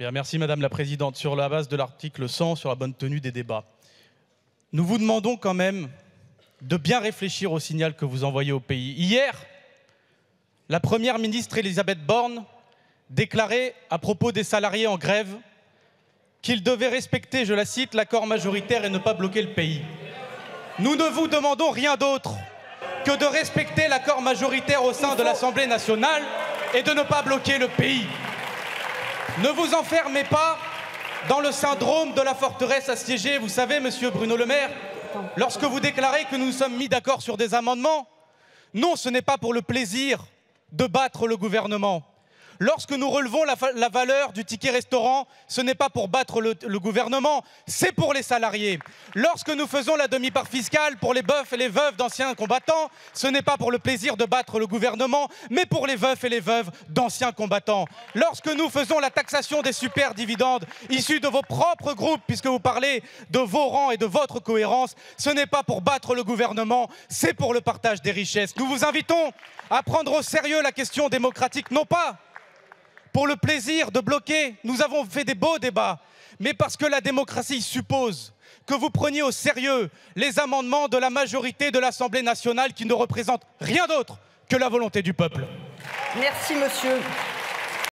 Bien, merci Madame la Présidente. Sur la base de l'article 100 sur la bonne tenue des débats, nous vous demandons quand même de bien réfléchir au signal que vous envoyez au pays. Hier, la Première ministre Elisabeth Borne déclarait à propos des salariés en grève qu'ils devaient respecter, je la cite, l'accord majoritaire et ne pas bloquer le pays. Nous ne vous demandons rien d'autre que de respecter l'accord majoritaire au sein de l'Assemblée nationale et de ne pas bloquer le pays. Ne vous enfermez pas dans le syndrome de la forteresse assiégée. Vous savez, monsieur Bruno Le Maire, lorsque vous déclarez que nous nous sommes mis d'accord sur des amendements, non, ce n'est pas pour le plaisir de battre le gouvernement. Lorsque nous relevons la, valeur du ticket restaurant, ce n'est pas pour battre le, gouvernement, c'est pour les salariés. Lorsque nous faisons la demi-part fiscale pour les veufs et les veuves d'anciens combattants, ce n'est pas pour le plaisir de battre le gouvernement, mais pour les veufs et les veuves d'anciens combattants. Lorsque nous faisons la taxation des super dividendes issus de vos propres groupes, puisque vous parlez de vos rangs et de votre cohérence, ce n'est pas pour battre le gouvernement, c'est pour le partage des richesses. Nous vous invitons à prendre au sérieux la question démocratique, non pas pour le plaisir de bloquer. Nous avons fait des beaux débats, mais parce que la démocratie suppose que vous preniez au sérieux les amendements de la majorité de l'Assemblée nationale qui ne représentent rien d'autre que la volonté du peuple. Merci, monsieur.